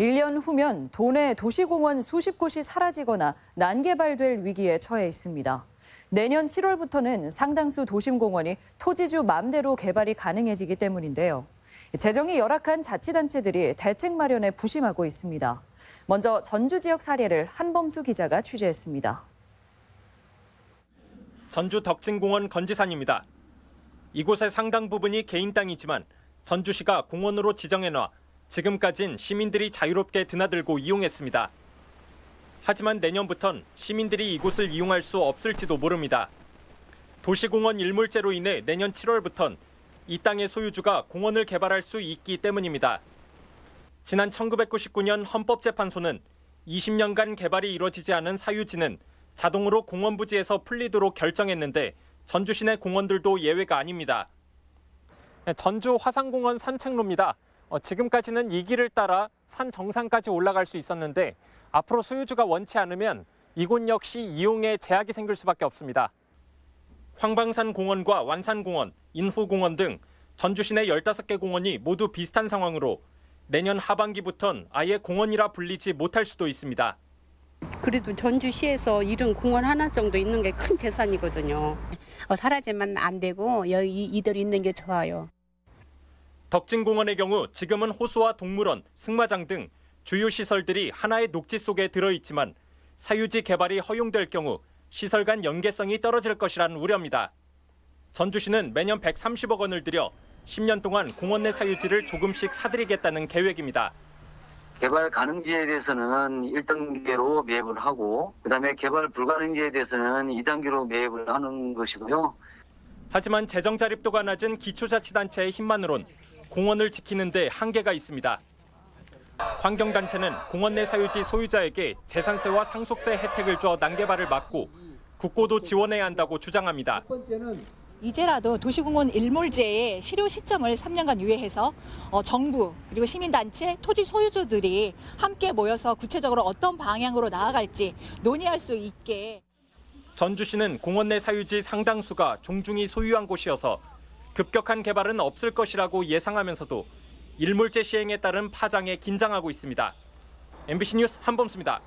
1년 후면 도내 도시공원 수십 곳이 사라지거나 난개발될 위기에 처해 있습니다. 내년 7월부터는 상당수 도심공원이 토지주 맘대로 개발이 가능해지기 때문인데요. 재정이 열악한 자치단체들이 대책 마련에 부심하고 있습니다. 먼저 전주 지역 사례를 한범수 기자가 취재했습니다. 전주 덕진공원 건지산입니다. 이곳의 상당 부분이 개인 땅이지만 전주시가 공원으로 지정해놔 지금까진 시민들이 자유롭게 드나들고 이용했습니다. 하지만 내년부턴 시민들이 이곳을 이용할 수 없을지도 모릅니다. 도시공원 일몰제로 인해 내년 7월부턴 이 땅의 소유주가 공원을 개발할 수 있기 때문입니다. 지난 1999년 헌법재판소는 20년간 개발이 이뤄지지 않은 사유지는 자동으로 공원 부지에서 풀리도록 결정했는데 전주 시내 공원들도 예외가 아닙니다. 전주 화상공원 산책로입니다. 어, 지금까지는 이 길을 따라 산 정상까지 올라갈 수 있었는데 앞으로 소유주가 원치 않으면 이곳 역시 이용에 제약이 생길 수밖에 없습니다. 황방산 공원과 완산공원, 인후공원 등 전주 시내 15개 공원이 모두 비슷한 상황으로 내년 하반기부턴 아예 공원이라 불리지 못할 수도 있습니다. 그래도 전주시에서 이런 공원 하나 정도 있는 게 큰 재산이거든요. 어, 사라지면 안 되고 여기 이대로 있는 게 좋아요. 덕진공원의 경우 지금은 호수와 동물원, 승마장 등 주요 시설들이 하나의 녹지 속에 들어있지만 사유지 개발이 허용될 경우 시설 간 연계성이 떨어질 것이라는 우려입니다. 전주시는 매년 130억 원을 들여 10년 동안 공원 내 사유지를 조금씩 사들이겠다는 계획입니다. 개발 가능지에 대해서는 1단계로 매입을 하고 그다음에 개발 불가능지에 대해서는 2단계로 매입을 하는 것이고요. 하지만 재정 자립도가 낮은 기초자치단체의 힘만으론 공원을 지키는 데 한계가 있습니다. 환경단체는 공원 내 사유지 소유자에게 재산세와 상속세 혜택을 줘 난개발을 막고 국고도 지원해야 한다고 주장합니다. 이제라도 도시공원 일몰제의 실효 시점을 3년간 유예해서 어, 정부 그리고 시민단체, 토지 소유주들이 함께 모여서 구체적으로 어떤 방향으로 나아갈지 논의할 수 있게 전주시는 공원 내 사유지 상당수가 종중이 소유한 곳이어서 급격한 개발은 없을 것이라고 예상하면서도 일몰제 시행에 따른 파장에 긴장하고 있습니다. MBC 뉴스 한범수입니다.